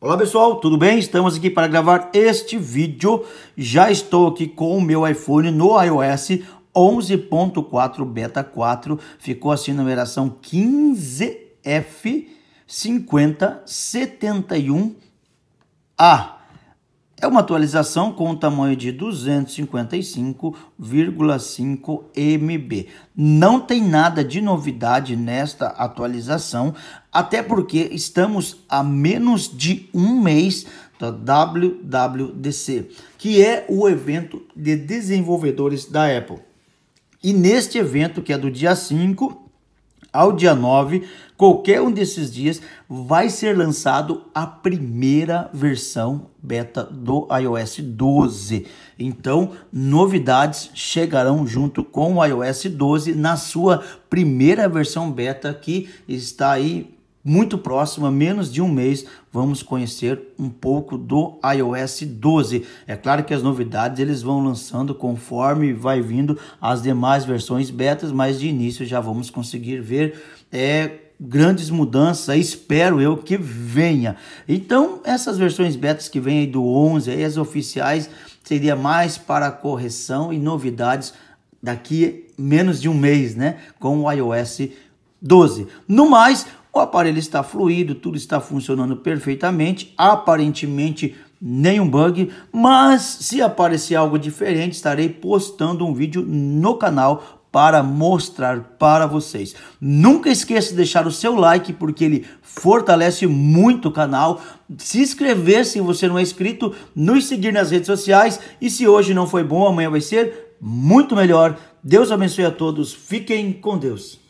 Olá pessoal, tudo bem? Estamos aqui para gravar este vídeo. Já estou aqui com o meu iPhone no iOS 11.4 Beta 4. Ficou assim numeração 15F5071A. É uma atualização com o tamanho de 255,5 MB. Não tem nada de novidade nesta atualização, até porque estamos a menos de um mês da WWDC, que é o evento de desenvolvedores da Apple. E neste evento, que é do dia 5 ao dia 9, qualquer um desses dias, vai ser lançado a primeira versão beta do iOS 12. Então, novidades chegarão junto com o iOS 12 na sua primeira versão beta que está aí muito próxima, menos de um mês, vamos conhecer um pouco do iOS 12. É claro que as novidades eles vão lançando conforme vai vindo as demais versões betas, mas de início já vamos conseguir ver é, grandes mudanças, espero eu que venha. Então, essas versões betas que vêm do 11, aí, as oficiais, seria mais para correção e novidades daqui menos de um mês, né, com o iOS 12. No mais, o aparelho está fluido, tudo está funcionando perfeitamente, aparentemente nenhum bug, mas se aparecer algo diferente, estarei postando um vídeo no canal para mostrar para vocês. Nunca esqueça de deixar o seu like porque ele fortalece muito o canal. Se inscrever se você não é inscrito, nos seguir nas redes sociais e se hoje não foi bom, amanhã vai ser muito melhor. Deus abençoe a todos. Fiquem com Deus.